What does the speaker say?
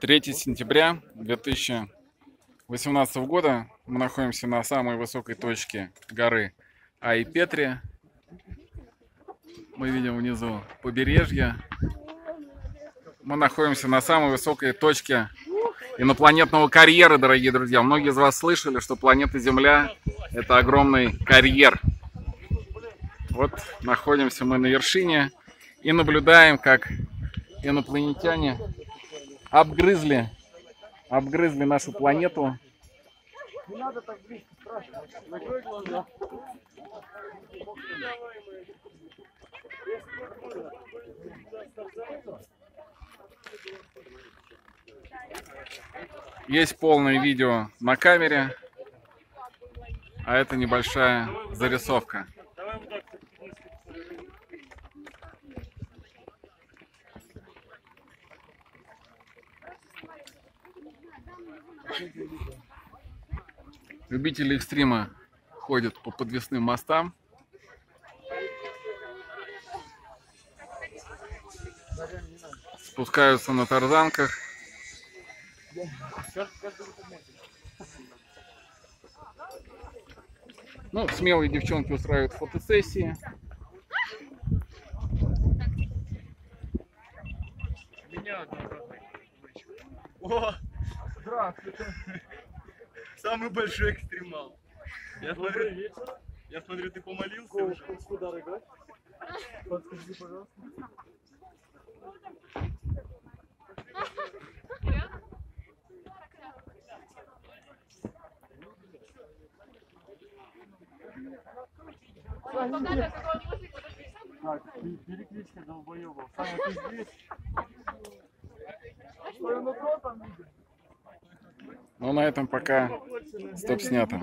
3 сентября 2018 года. Мы находимся на самой высокой точке горы Айпетри. Мы видим внизу побережье. Мы находимся на самой высокой точке инопланетного карьера, дорогие друзья. Многие из вас слышали, что планета Земля – это огромный карьер. Вот находимся мы на вершине и наблюдаем, как инопланетяне обгрызли, обгрызли нашу планету. Не надо так. Есть полное видео на камере, а это небольшая зарисовка. Любители экстрима ходят по подвесным мостам. Спускаются на тарзанках. Ну, смелые девчонки устраивают фотосессии. Меня О! Здравствуйте. Самый большой экстремал. Я смотрю, я смотрю, ты помолился уже. Куда рыгать? Подскажи, пожалуйста. Так, перекличка долбоебов. Саня, ты здесь? Что, нутро там видишь? Ну, на этом пока стоп снято.